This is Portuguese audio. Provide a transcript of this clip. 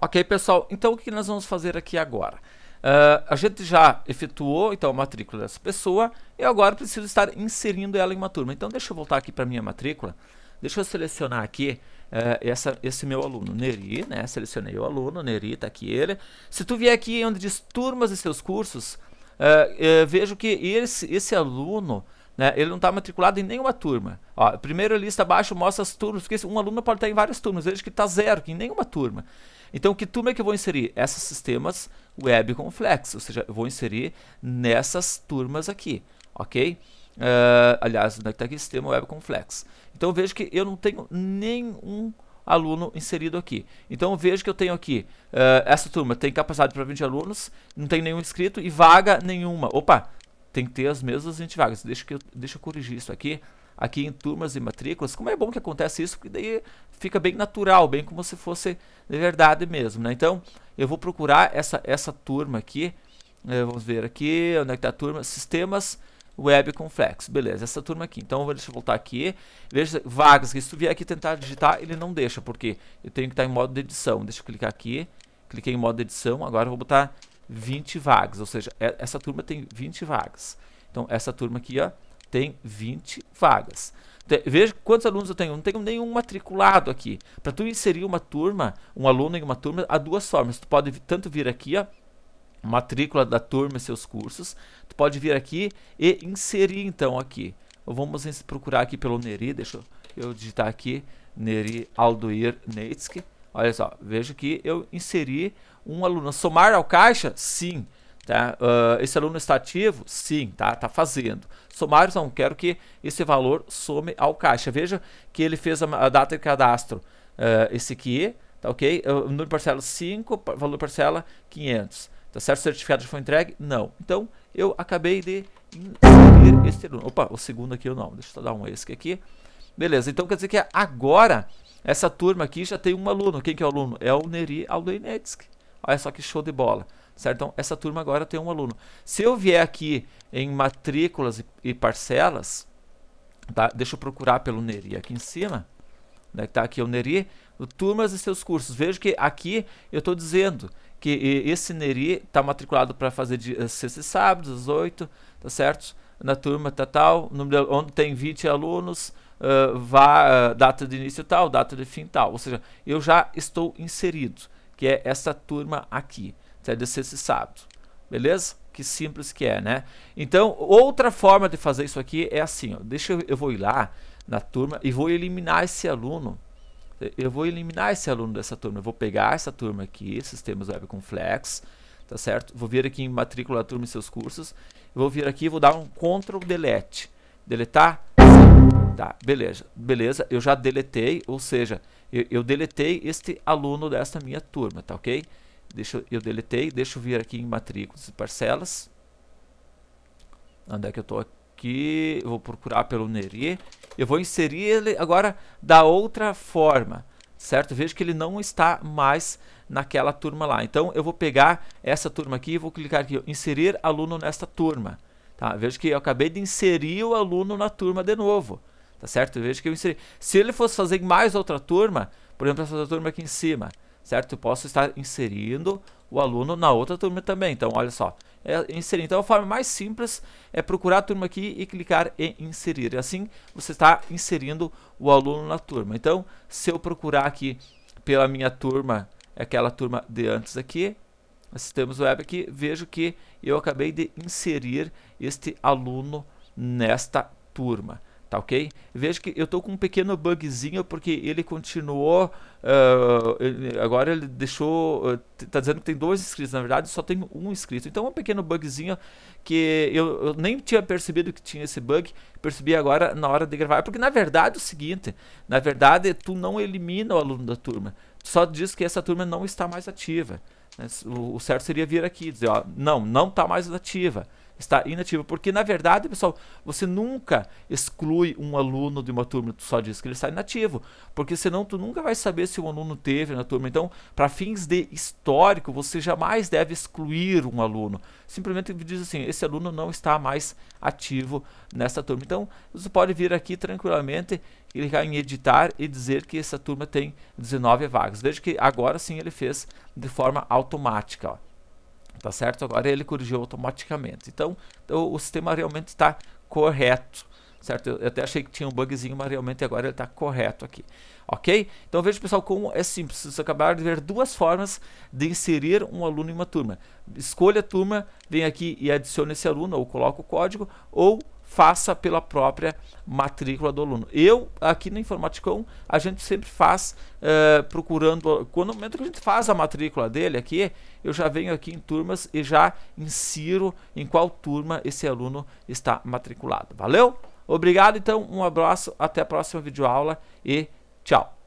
Ok, pessoal, então o que nós vamos fazer aqui agora? Uh, a gente já efetuou então a matrícula dessa pessoa e agora preciso estar inserindo ela em uma turma. Então deixa eu voltar aqui para minha matrícula, deixa eu selecionar aqui uh, essa, esse meu aluno, Neri, né? Selecionei o aluno, Neri, tá aqui ele. Se tu vier aqui onde diz turmas e seus cursos, uh, vejo que esse, esse aluno né, ele não está matriculado em nenhuma turma. Ó, primeira lista abaixo mostra as turmas, porque um aluno pode estar em várias turmas, veja que está zero, que em nenhuma turma. Então, que turma é que eu vou inserir? Essas sistemas web flex, ou seja, eu vou inserir nessas turmas aqui, ok? Uh, aliás, onde é está aqui? Sistema web flex. Então, veja que eu não tenho nenhum aluno inserido aqui. Então, vejo que eu tenho aqui, uh, essa turma tem capacidade para 20 alunos, não tem nenhum inscrito e vaga nenhuma. Opa, tem que ter as mesmas 20 vagas. Deixa, que eu, deixa eu corrigir isso aqui aqui em turmas e matrículas, como é bom que acontece isso, porque daí fica bem natural, bem como se fosse de verdade mesmo, né? Então, eu vou procurar essa, essa turma aqui, eh, vamos ver aqui, onde é que está a turma? Sistemas Web com Flex, beleza, essa turma aqui. Então, deixa eu voltar aqui, veja vagas, que se tu vier aqui tentar digitar, ele não deixa, porque eu tenho que estar em modo de edição. Deixa eu clicar aqui, cliquei em modo de edição, agora eu vou botar 20 vagas, ou seja, é, essa turma tem 20 vagas. Então, essa turma aqui, ó, tem 20 vagas. Veja quantos alunos eu tenho. Não tenho nenhum matriculado aqui. Para tu inserir uma turma, um aluno em uma turma, há duas formas. Tu pode tanto vir aqui, ó, matrícula da turma e seus cursos. Tu pode vir aqui e inserir então aqui. Vamos procurar aqui pelo Neri. Deixa eu digitar aqui Neri Aldoir Neitsky. Olha só, veja que eu inseri um aluno. Somar ao caixa? Sim. Tá? Uh, esse aluno está ativo? Sim, tá, tá fazendo. Somários não, quero que esse valor some ao caixa. Veja que ele fez a, a data de cadastro, uh, esse aqui, tá ok? Uh, número parcela 5, valor parcela 500. Tá certo? O certificado já foi entregue? Não. Então, eu acabei de inserir esse aluno. Opa, o segundo aqui eu não. Deixa eu dar um esse aqui. Beleza, então quer dizer que agora essa turma aqui já tem um aluno. Quem que é o aluno? É o Neri Aldoinetsky. Olha só que show de bola certo? Então, essa turma agora tem um aluno. Se eu vier aqui em matrículas e, parcelas, tá? deixa eu procurar pelo Neri aqui em cima, né, que está aqui o Neri, o turmas e seus cursos. Vejo que aqui eu estou dizendo que esse Neri está matriculado para fazer de uh, sexta e sábado, às 8, tá certo? Na turma tá, tal, onde tem 20 alunos, vá, uh, data de início tal, data de fim tal. Ou seja, eu já estou inserido, que é essa turma aqui. TDC esse sábado. Beleza? Que simples que é, né? Então, outra forma de fazer isso aqui é assim, ó. Deixa eu, eu vou ir lá na turma e vou eliminar esse aluno. Eu vou eliminar esse aluno dessa turma. Eu vou pegar essa turma aqui, Sistemas Web com Flex, tá certo? Vou vir aqui em matrícula turma e seus cursos. Vou vir aqui e vou dar um Ctrl Delete. Deletar? Tá, beleza. Beleza, eu já deletei, ou seja, eu, eu deletei este aluno desta minha turma, tá ok? Deixa, eu deletei, deixa eu vir aqui em matrículas e parcelas. Onde é que eu estou aqui? Eu vou procurar pelo Neri. Eu vou inserir ele agora da outra forma, certo? Veja que ele não está mais naquela turma lá. Então, eu vou pegar essa turma aqui e vou clicar aqui, inserir aluno nesta turma. Tá? Veja que eu acabei de inserir o aluno na turma de novo. Tá certo? Veja que eu inseri. Se ele fosse fazer mais outra turma, por exemplo, essa turma aqui em cima, certo? Eu posso estar inserindo o aluno na outra turma também. Então, olha só, é inserir. Então, a forma mais simples é procurar a turma aqui e clicar em inserir. Assim, você está inserindo o aluno na turma. Então, se eu procurar aqui pela minha turma, aquela turma de antes aqui, sistemas web aqui, vejo que eu acabei de inserir este aluno nesta turma tá ok? Veja que eu estou com um pequeno bugzinho porque ele continuou, uh, agora ele deixou, está uh, dizendo que tem dois inscritos, na verdade só tem um inscrito, então um pequeno bugzinho que eu, eu, nem tinha percebido que tinha esse bug, percebi agora na hora de gravar, porque na verdade é o seguinte, na verdade tu não elimina o aluno da turma, tu só diz que essa turma não está mais ativa, né? o certo seria vir aqui e dizer, ó, não, não está mais ativa, está inativo. Porque, na verdade, pessoal, você nunca exclui um aluno de uma turma, tu só diz que ele está inativo. Porque senão tu nunca vai saber se um aluno teve na turma. Então, para fins de histórico, você jamais deve excluir um aluno. Simplesmente diz assim, esse aluno não está mais ativo nessa turma. Então, você pode vir aqui tranquilamente clicar em editar e dizer que essa turma tem 19 vagas. Veja que agora sim ele fez de forma automática. Ó. Tá certo? Agora ele corrigiu automaticamente. Então, o, o sistema realmente está correto. Certo? Eu até achei que tinha um bugzinho, mas realmente agora ele está correto aqui. Ok? Então veja pessoal como é simples. Vocês acabaram de ver duas formas de inserir um aluno em uma turma. Escolha a turma, vem aqui e adicione esse aluno, ou coloca o código, ou faça pela própria matrícula do aluno. Eu, aqui no Informaticão, a gente sempre faz uh, procurando, quando no momento que a gente faz a matrícula dele aqui, eu já venho aqui em turmas e já insiro em qual turma esse aluno está matriculado. Valeu? Obrigado, então, um abraço, até a próxima videoaula e tchau!